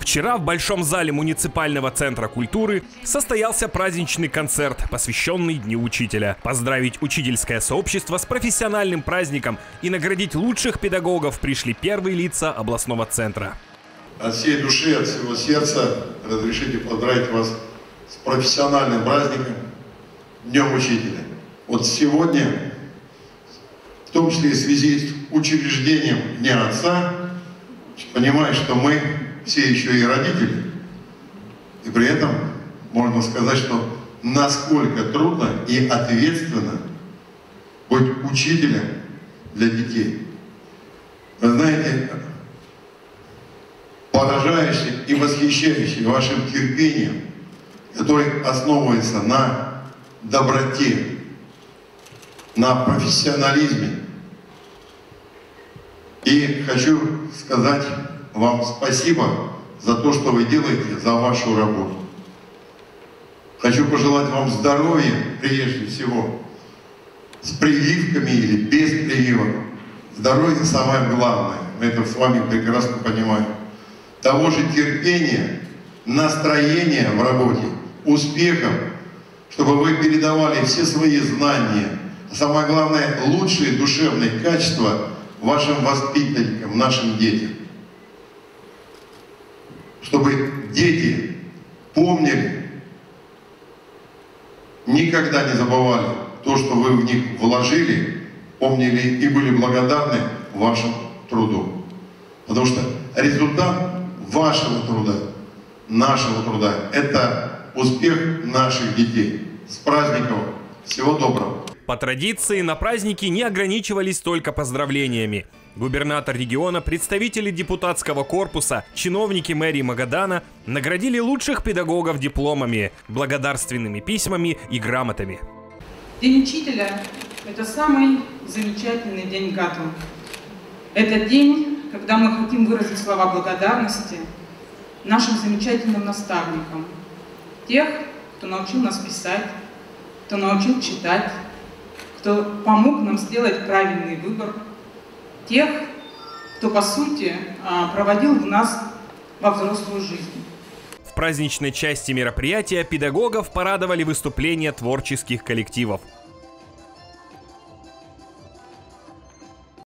Вчера в Большом зале муниципального центра культуры состоялся праздничный концерт, посвященный Дню Учителя. Поздравить учительское сообщество с профессиональным праздником и наградить лучших педагогов пришли первые лица областного центра. От всей души, от всего сердца разрешите поздравить вас с профессиональным праздником Днем Учителя. Вот сегодня, в том числе и в связи с учреждением Дня Отца, понимаю, что мы все еще и родители. И при этом можно сказать, что насколько трудно и ответственно быть учителем для детей. Вы знаете, поражающий и восхищающий вашим терпением, который основывается на доброте, на профессионализме. И хочу сказать вам спасибо за то, что вы делаете, за вашу работу. Хочу пожелать вам здоровья, прежде всего, с прививками или без прививок. Здоровье самое главное, мы это с вами прекрасно понимаем. Того же терпения, настроения в работе, успехов, чтобы вы передавали все свои знания, а самое главное, лучшие душевные качества вашим воспитанникам, нашим детям чтобы дети помнили, никогда не забывали то, что вы в них вложили, помнили и были благодарны вашему труду. Потому что результат вашего труда, нашего труда, это успех наших детей. С праздником! Всего доброго! По традиции на праздники не ограничивались только поздравлениями. Губернатор региона, представители депутатского корпуса, чиновники мэрии Магадана наградили лучших педагогов дипломами, благодарственными письмами и грамотами. День учителя – это самый замечательный день году. Это день, когда мы хотим выразить слова благодарности нашим замечательным наставникам, тех, кто научил нас писать, кто научил читать, кто помог нам сделать правильный выбор, тех, кто, по сути, а, проводил в нас во взрослую жизнь. В праздничной части мероприятия педагогов порадовали выступления творческих коллективов –